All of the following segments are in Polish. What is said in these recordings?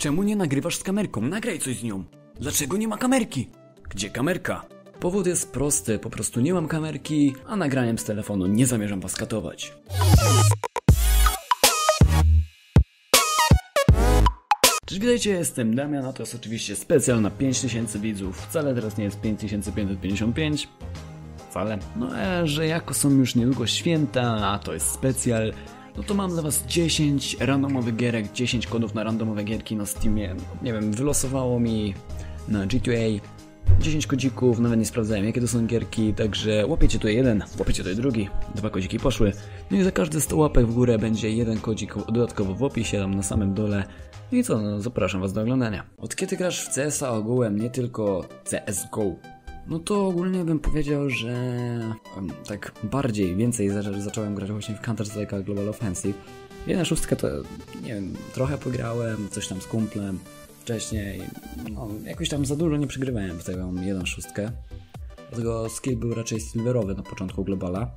Czemu nie nagrywasz z kamerką? Nagraj coś z nią. Dlaczego nie ma kamerki? Gdzie kamerka? Powód jest prosty, po prostu nie mam kamerki, a nagraniem z telefonu nie zamierzam was katować. Cześć, witajcie, jestem Damian, a to jest oczywiście specjal na 5000 widzów. Wcale teraz nie jest 5555. Wcale. No a że jako są już niedługo święta, a to jest specjal, no to mam dla was 10 randomowych gierek, 10 kodów na randomowe gierki na Steamie. Nie wiem, wylosowało mi na G2A 10 kodzików, nawet nie sprawdzałem jakie to są gierki, także łapiecie tutaj jeden, łapiecie tutaj drugi, dwa kodziki poszły. No i za każdy 100 łapek w górę będzie jeden kodzik dodatkowo w opisie, tam na samym dole. No i co, no zapraszam was do oglądania. Od kiedy grasz w CS-a ogółem, nie tylko CSGO? No to ogólnie bym powiedział, że em, tak bardziej, więcej za- zacząłem grać właśnie w Counter-Strike'a Global Offensive. Jedna szóstka to, nie wiem, trochę pograłem, coś tam z kumplem wcześniej. No, jakoś tam za dużo nie przegrywałem w tego jedną szóstkę. Dlatego skill był raczej silverowy na początku Globala.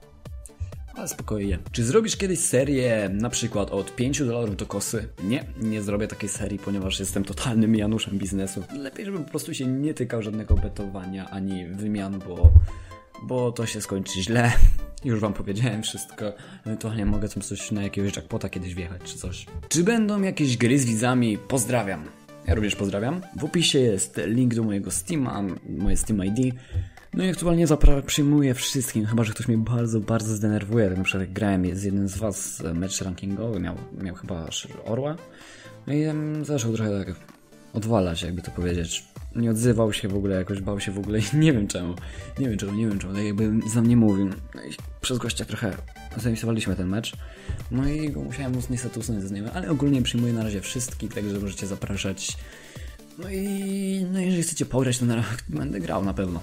Ale spokojnie. Czy zrobisz kiedyś serię na przykład od 5 dolarów do kosy? Nie, nie zrobię takiej serii, ponieważ jestem totalnym Januszem biznesu. Lepiej, żeby po prostu się nie tykał żadnego betowania ani wymian, bo, bo to się skończy źle. Już wam powiedziałem wszystko. Ewentualnie mogę tam coś na jakiegoś jackpota kiedyś wjechać czy coś. Czy będą jakieś gry z widzami? Pozdrawiam. Ja również pozdrawiam. W opisie jest link do mojego Steama, moje Steam ID. No i aktualnie zapra- przyjmuję wszystkim, chyba że ktoś mnie bardzo, bardzo zdenerwuje. Tak na przykład jak grałem z jednym z was e, mecz rankingowy, miał, miał chyba orła. No i zaczął trochę tak odwalać, jakby to powiedzieć. Nie odzywał się w ogóle, jakoś bał się w ogóle i nie wiem czemu. Nie wiem czemu, nie wiem czemu, tak jakby za mnie mówił. No i przez gościa trochę zainstalowaliśmy ten mecz. No i go musiałem niestety usunąć z niego, ale ogólnie przyjmuję na razie wszystkich, także możecie zapraszać. No i no jeżeli chcecie pograć, to na będę grał na pewno.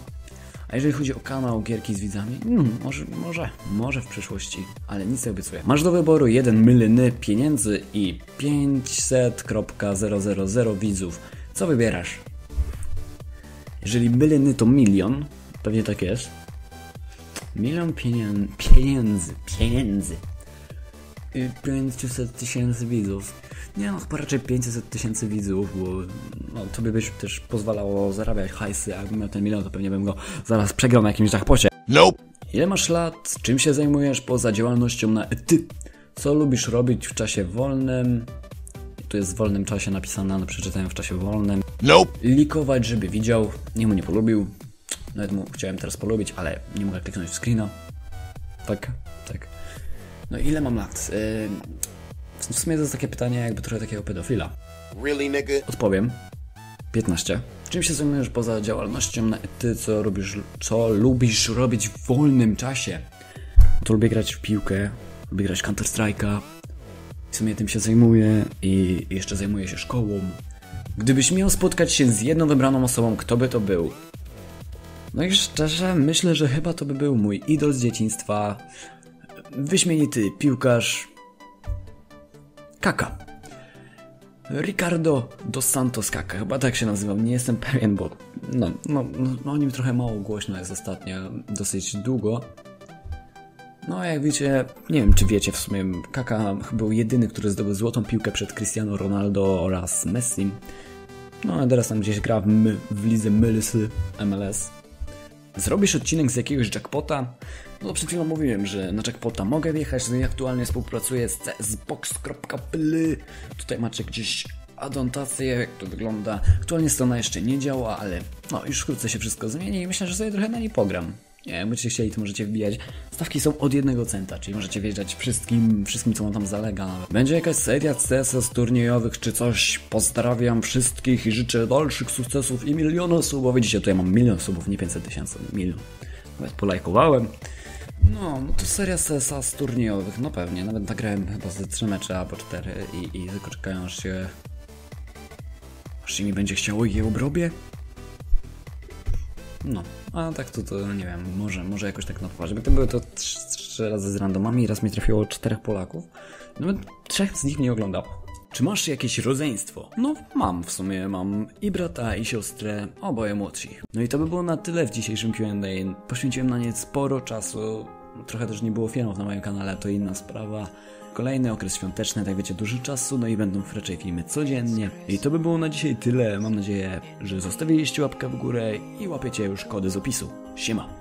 A jeżeli chodzi o kanał Gierki z widzami, mm, może, może, może w przyszłości, ale nic nie obiecuję. Masz do wyboru jeden mylny pieniędzy i 500.000 widzów. Co wybierasz? Jeżeli mylny to milion, pewnie tak jest. Milion pienien- pieniędzy, pieniędzy. I 500 tysięcy widzów. Nie no, chyba raczej 500 tysięcy widzów, bo no, to by być też pozwalało zarabiać hajsy, a miał ten milion, to pewnie bym go zaraz przegrał na jakimś jackpocie. Nope. Ile masz lat? Czym się zajmujesz poza działalnością na ety? Co lubisz robić w czasie wolnym? Tu jest w wolnym czasie napisane, ale przeczytałem w czasie wolnym. Nope. Likować, żeby widział. Nie mu nie polubił. Nawet mu chciałem teraz polubić, ale nie mogę kliknąć w screena. Tak, tak. No ile mam lat? Yy, w sumie to jest takie pytanie jakby trochę takiego pedofila. Really, nigga? Odpowiem. 15. Czym się zajmujesz poza działalnością na ety? Co robisz, co lubisz robić w wolnym czasie? To lubię grać w piłkę, lubię grać Counter Strike'a. W sumie tym się zajmuję i jeszcze zajmuję się szkołą. Gdybyś miał spotkać się z jedną wybraną osobą, kto by to był? No i szczerze, myślę, że chyba to by był mój idol z dzieciństwa. Wyśmienity piłkarz. Kaka. Ricardo dos Santos Kaka, chyba tak się nazywał, nie jestem pewien, bo no, no, no, no o nim trochę mało głośno jest ostatnio, dosyć długo. No jak wiecie, nie wiem czy wiecie w sumie, Kaka był jedyny, który zdobył złotą piłkę przed Cristiano Ronaldo oraz Messi. No a teraz tam gdzieś gra w, w lidze MLS. Zrobisz odcinek z jakiegoś jackpota? No przed chwilą mówiłem, że na jackpota mogę wjechać, no i aktualnie współpracuję z csbox.pl. Tutaj macie gdzieś adnontację, jak to wygląda. Aktualnie strona jeszcze nie działa, ale no już wkrótce się wszystko zmieni i myślę, że sobie trochę na niej pogram. Nie, będziecie chcieli, to możecie wbijać. Stawki są od jednego centa, czyli możecie wjeżdżać wszystkim, wszystkim co wam tam zalega. Będzie jakaś seria CS turniejowych czy coś. Pozdrawiam wszystkich i życzę dalszych sukcesów i miliona subów. Widzicie, tutaj mam milion subów, nie 500 tysięcy, milion. Nawet polajkowałem. No, no to seria CSA turniejowych, no pewnie. Nawet nagrałem chyba ze 3 mecze albo 4 i, i tylko czekają aż się... Aż się mi będzie chciało i je obrobię. No, a tak to, to nie wiem, może, może jakoś tak na poważnie. Gdyby były to trz- trzy razy z randomami, raz mi trafiło czterech Polaków. Nawet trzech z nich nie oglądał. Czy masz jakieś rodzeństwo? No, mam w sumie, mam i brata, i siostrę, oboje młodsi. No i to by było na tyle w dzisiejszym Q&A. Poświęciłem na nie sporo czasu. Trochę też nie było filmów na moim kanale, to inna sprawa. Kolejny okres świąteczny, tak wiecie, dużo czasu, no i będą raczej filmy codziennie. I to by było na dzisiaj tyle. Mam nadzieję, że zostawiliście łapkę w górę i łapiecie już kody z opisu. Siema!